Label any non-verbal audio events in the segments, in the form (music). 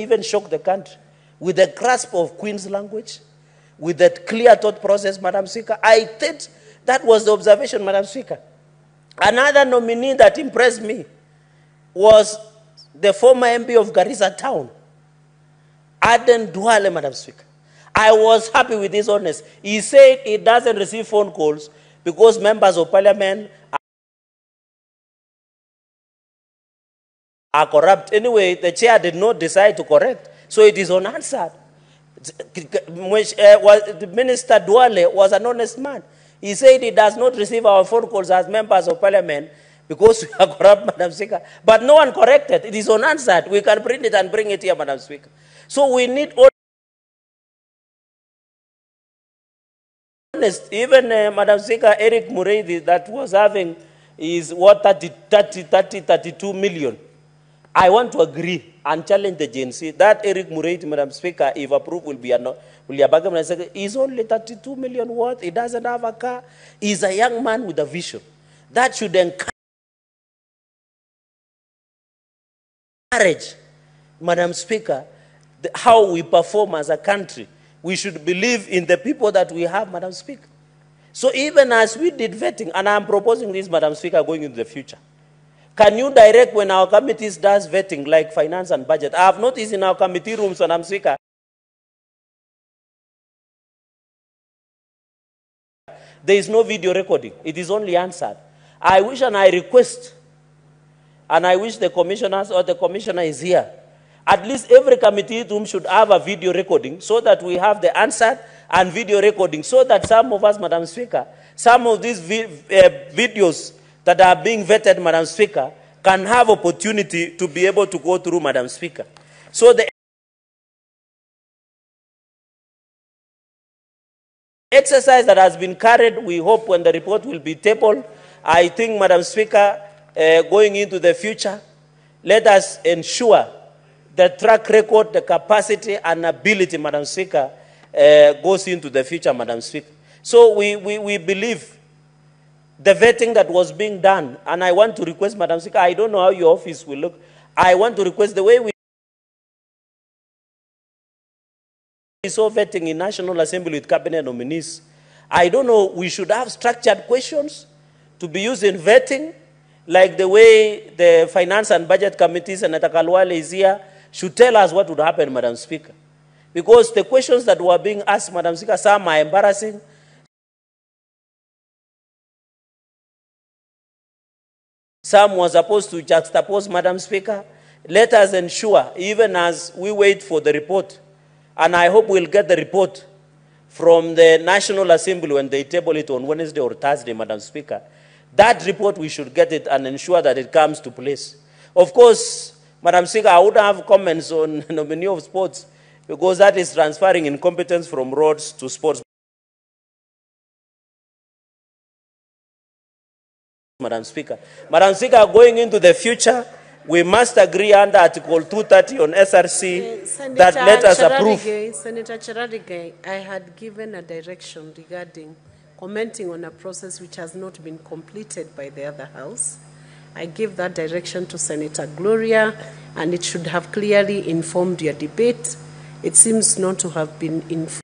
even shocked the country with the grasp of Queen's language, with that clear thought process, Madam Speaker. I think that was the observation, Madam Speaker. Another nominee that impressed me was the former MP of Garissa Town, Aden Duale, Madam Speaker. I was happy with his honesty. He said he doesn't receive phone calls because members of parliament are corrupt. Anyway, the chair did not decide to correct, so it is unanswered. Uh, Minister Duale was an honest man. He said he does not receive our phone calls as members of parliament because we are (laughs) corrupt, Madam Speaker. But no one corrected. It is unanswered. We can print it and bring it here, Madam Speaker. So we need all. honest. Even uh, Madam Speaker, Eric Muredi, that was having is what 30, 30, 30, 32 million. I want to agree and challenge the GNC that Eric Muredi, Madam Speaker, if approved, will be a no, will be a bagam. He's only 32 million worth. He doesn't have a car. He's a young man with a vision. That should encourage, Madam Speaker, the, how we perform as a country. We should believe in the people that we have, Madam Speaker. So even as we did vetting, and I'm proposing this, Madam Speaker, going into the future. Can you direct when our committees does vetting, like finance and budget? I have noticed in our committee rooms, when I'm Speaker, there is no video recording. It is only answered. I wish and I request, and I wish the commissioners or the commissioner is here, at least every committee room should have a video recording so that we have the answer and video recording so that some of us, Madam Speaker, some of these vi uh, videos that are being vetted, Madam Speaker, can have opportunity to be able to go through, Madam Speaker. So the exercise that has been carried, we hope when the report will be tabled, I think, Madam Speaker, uh, going into the future, let us ensure the track record, the capacity and ability, Madam Speaker, uh, goes into the future, Madam Speaker. So we, we, we believe the vetting that was being done, and I want to request, Madam Speaker, I don't know how your office will look. I want to request the way we saw vetting in National Assembly with cabinet nominees. I don't know, we should have structured questions to be used in vetting, like the way the Finance and Budget Committee, Senator Khalwale is here, should tell us what would happen, Madam Speaker. Because the questions that were being asked, Madam Speaker, some are embarrassing. Some were supposed to juxtapose, Madam Speaker. Let us ensure, even as we wait for the report, and I hope we'll get the report from the National Assembly when they table it on Wednesday or Thursday, Madam Speaker. That report, we should get it and ensure that it comes to place. Of course, Madam Speaker, I would have comments on the (laughs) nominee of sports because that is transferring incompetence from roads to sports. Madam Speaker. Madam Speaker, going into the future, we must agree under Article 230 on SRC Uh, that let us approve. Senator Cherargei, I had given a direction regarding commenting on a process which has not been completed by the other house. I gave that direction to Senator Gloria, and it should have clearly informed your debate. It seems not to have been informed.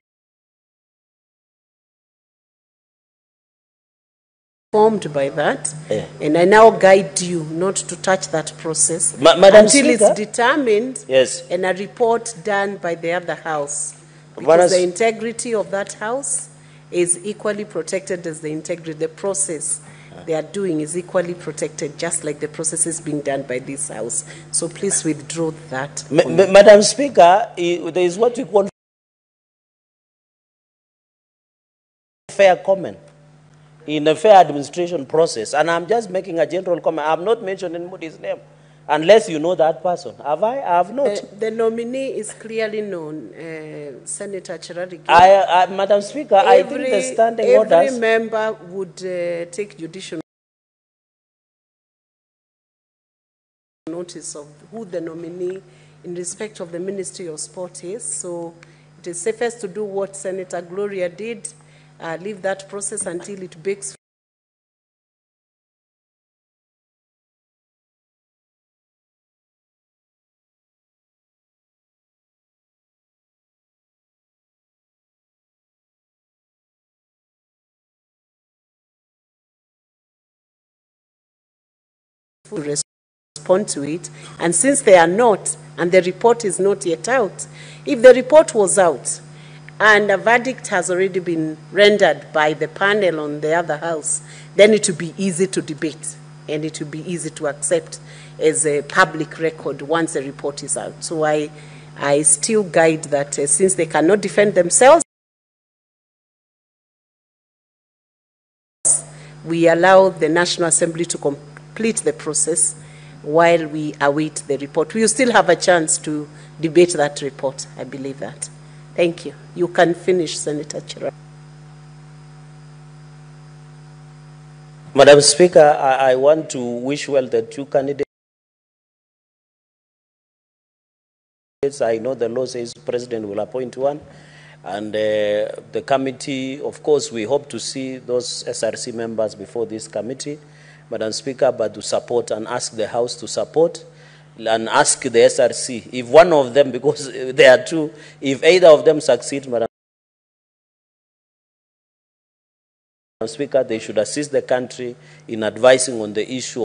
Informed by that, Yeah. and I now guide you not to touch that process Ma- Madam until Speaker? it's determined Yes. and a report done by the other house. Madam Because the integrity of that house is equally protected as the integrity, the process ah. they are doing is equally protected, just like the process is being done by this house. So please withdraw that. Ma- ma- Madam Speaker, there is what we call fair comment in a fair administration process. And I'm just making a general comment. I'm not mentioning anybody's name unless you know that person. Have I? I have not. Uh, The nominee is clearly known, uh, Senator Cherargei. I, I, Madam Speaker, I think the standing every orders. member would uh, take judicial notice of who the nominee in respect of the Ministry of Sport is. So it is safest to do what Senator Gloria did, uh, leave that process until it bakes. respond to it. And since they are not, and the report is not yet out, if the report was out, and a verdict has already been rendered by the panel on the other house, then it will be easy to debate and it will be easy to accept as a public record once the report is out. So I, I still guide that uh, since they cannot defend themselves, we allow the National Assembly to complete the process while we await the report. We will still have a chance to debate that report, I believe that. Thank you. You can finish, Senator Chira. Madam Speaker, I, I want to wish well the two candidates. I know the law says president will appoint one. And uh, the committee, of course, we hope to see those SRC members before this committee, Madam Speaker, but to support and ask the House to support and ask the SRC if one of them, because (laughs) there are two, if either of them succeed, Madam Speaker, they should assist the country in advising on the issue